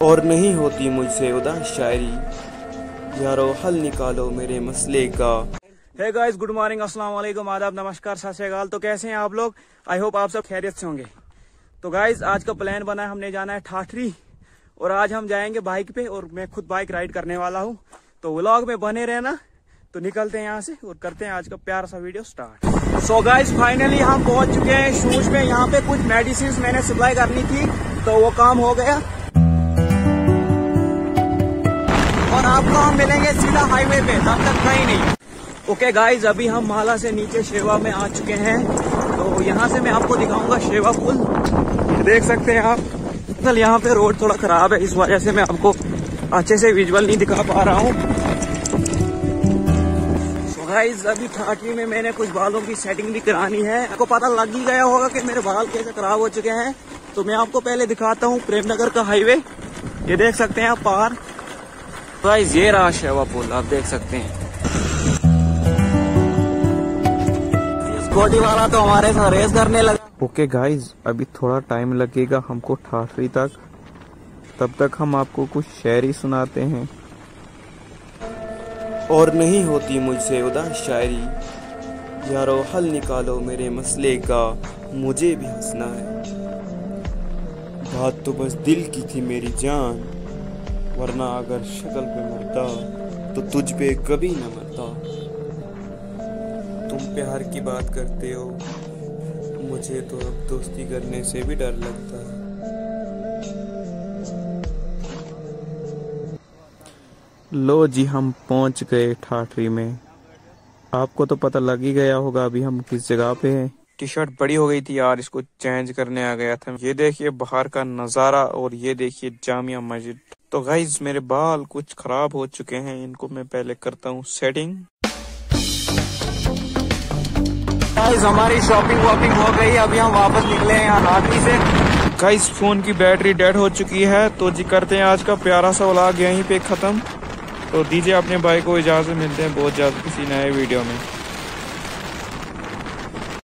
और नहीं होती मुझसे उदास शायरी यारो, हल निकालो मेरे मसले का। है गाइस गुड मॉर्निंग अस्सलाम वालेकुम आदाब, नमस्कार, सत श्रीकाल तो कैसे हैं आप लोग? आई होप आप सब खैरियत से होंगे। तो गाइस आज का प्लान बना है, हमने जाना है ठाठरी। और आज हम जाएँगे बाइक पे और मैं खुद बाइक राइड करने वाला हूँ। तो व्लॉग में बने रहना। तो निकलते हैं यहाँ से और करते हैं आज का प्यार सा video start so guys finally हम पहुँच चुके हैं शूज़ में यहाँ पे कुछ मेडिसिन मैंने सप्लाई करनी थी तो वो काम हो गया। और आपको हम मिलेंगे सीधा हाईवे पे, तब तक कहीं नहीं। ओके गाइज़ अभी हम माला से नीचे शेवा में आ चुके हैं। तो यहाँ से मैं आपको दिखाऊँगा शेवा पुल। देख सकते हैं आप। कल यहाँ पे रोड थोड़ा खराब है, इस वजह से मैं आपको अच्छे से विजुअल नहीं दिखा पा रहा हूँ। So गाइज़ अभी ठाटरी में मैंने कुछ बालों की सेटिंग भी करानी है। आपको पता लग ही गया होगा कि मेरे बाल कैसे खराब हो चुके हैं। तो मैं आपको पहले दिखाता हूँ प्रेमनगर का हाईवे ये देख सकते हैं आप पहाड़। गाइज़ ये रहा शेवा पुल आप देख सकते हैं। स्कूटी वाला तो हमारे साथ रेस करने लगा। ओके गाइस अभी थोड़ा टाइम लगेगा हमको ठाठरी तक। तब तक हम आपको कुछ शायरी सुनाते हैं। और नहीं होती मुझसे उदास शायरी यारो हल निकालो मेरे मसले का। मुझे भी हंसना है। बात तो बस दिल की थी मेरी जान। वरना अगर शक्ल पे मरता तो तुझ पे कभी न मरता। तुम प्यार की बात करते हो मुझे तो अब दोस्ती करने से भी डर लगता है। लो जी हम पहुँच गए ठाठरी में। आपको तो पता लग ही गया होगा अभी हम किस जगह पे हैं। टी शर्ट बड़ी हो गई थी यार इसको चेंज करने आ गया था। ये देखिए बाहर का नज़ारा और ये देखिए जामिया मस्जिद। तो गाइज़ मेरे बाल कुछ खराब हो चुके हैं इनको मैं पहले करता हूँ सेटिंग गाइस हमारी शॉपिंग वॉपिंग हो गई अभी हम वापस निकले हैं यहाँ रात्रि से। गाइस फ़ोन की बैटरी डेड हो चुकी है तो जी करते हैं आज का प्यारा सा व्लॉग यहीं पे खत्म। तो दीजिए अपने भाई को इजाज़त मिलते हैं बहुत जल्द किसी नए वीडियो में।